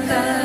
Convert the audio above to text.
Barca.